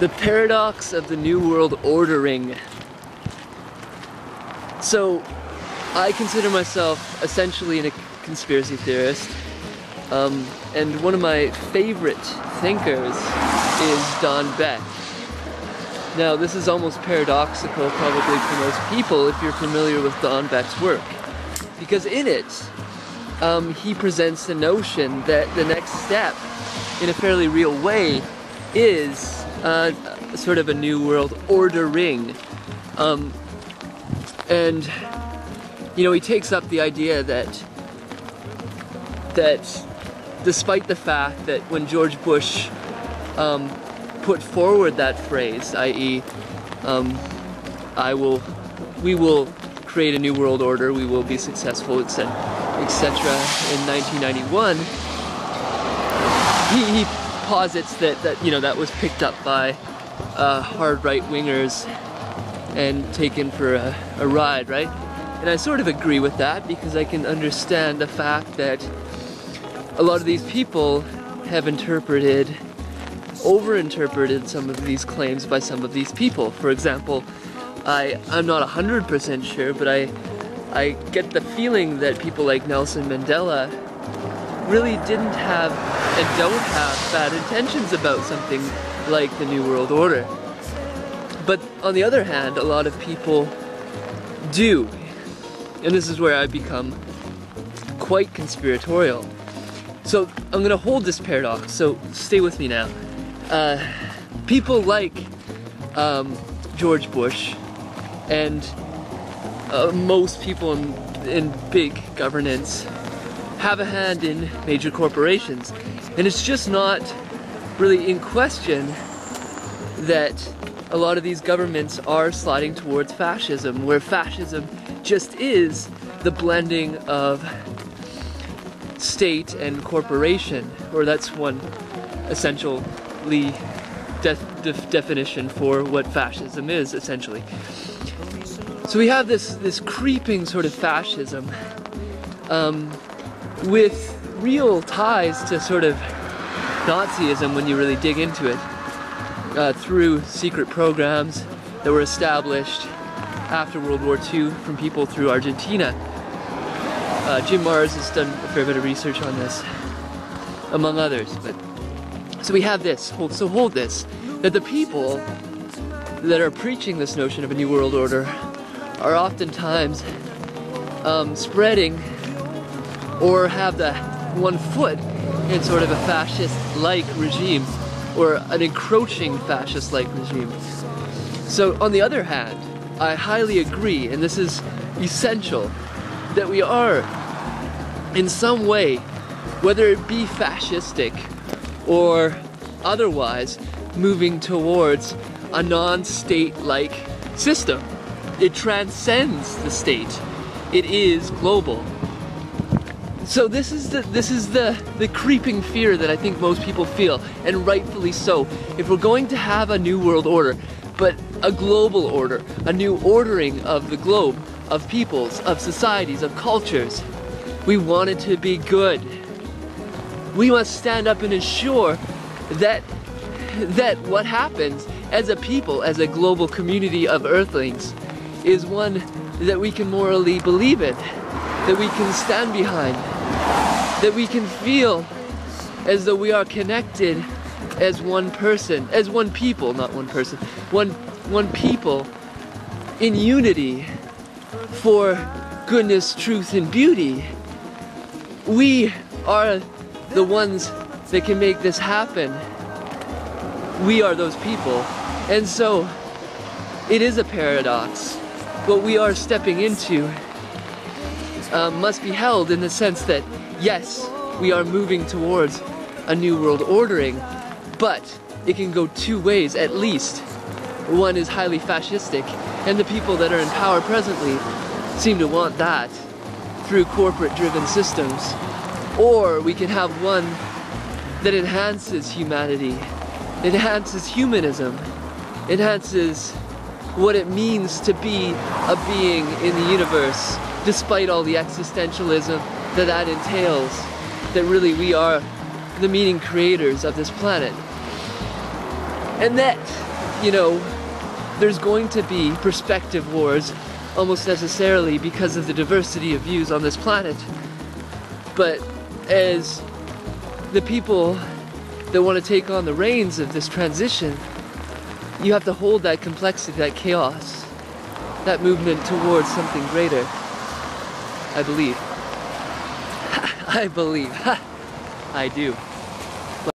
The paradox of the New World Ordering. So, I consider myself essentially a conspiracy theorist. Um, and one of my favorite thinkers is Don Beck. Now, this is almost paradoxical probably for most people if you're familiar with Don Beck's work. Because in it, um, he presents the notion that the next step, in a fairly real way, is uh, sort of a new world ordering. Um, and, you know, he takes up the idea that that despite the fact that when George Bush um, put forward that phrase, i.e., um, I will, we will create a new world order, we will be successful, etc., etc. in 1991, he, he, posits that, that, you know, that was picked up by uh, hard right-wingers and taken for a, a ride, right? And I sort of agree with that because I can understand the fact that a lot of these people have interpreted overinterpreted some of these claims by some of these people. For example, I, I'm not 100% sure, but I, I get the feeling that people like Nelson Mandela really didn't have and don't have bad intentions about something like the New World Order. But on the other hand, a lot of people do. And this is where I become quite conspiratorial. So I'm gonna hold this paradox, so stay with me now uh, people like um, George Bush and uh, most people in, in big governance have a hand in major corporations. And it's just not really in question that a lot of these governments are sliding towards fascism, where fascism just is the blending of state and corporation, or that's one essential definition for what fascism is, essentially. So we have this, this creeping sort of fascism um, with real ties to sort of Nazism when you really dig into it uh, through secret programs that were established after World War II from people through Argentina. Uh, Jim Marrs has done a fair bit of research on this, among others, but so we have this, hold, so hold this, that the people that are preaching this notion of a new world order are oftentimes um, spreading or have the one foot in sort of a fascist-like regime or an encroaching fascist-like regime. So on the other hand, I highly agree, and this is essential, that we are in some way, whether it be fascistic or otherwise moving towards a non-state-like system. It transcends the state. It is global. So this is the this is the the creeping fear that I think most people feel, and rightfully so. If we're going to have a new world order, but a global order, a new ordering of the globe, of peoples, of societies, of cultures, we want it to be good we must stand up and ensure that that what happens as a people, as a global community of earthlings, is one that we can morally believe in, that we can stand behind, that we can feel as though we are connected as one person, as one people, not one person, one, one people in unity for goodness, truth, and beauty. We are the ones that can make this happen. We are those people. And so, it is a paradox. What we are stepping into um, must be held in the sense that, yes, we are moving towards a new world ordering, but it can go two ways at least. One is highly fascistic, and the people that are in power presently seem to want that through corporate driven systems. Or we can have one that enhances humanity, enhances humanism, enhances what it means to be a being in the universe, despite all the existentialism that that entails, that really we are the meaning creators of this planet. And that you know, there's going to be perspective wars almost necessarily because of the diversity of views on this planet. But as the people that want to take on the reins of this transition, you have to hold that complexity, that chaos, that movement towards something greater. I believe. I believe. I do.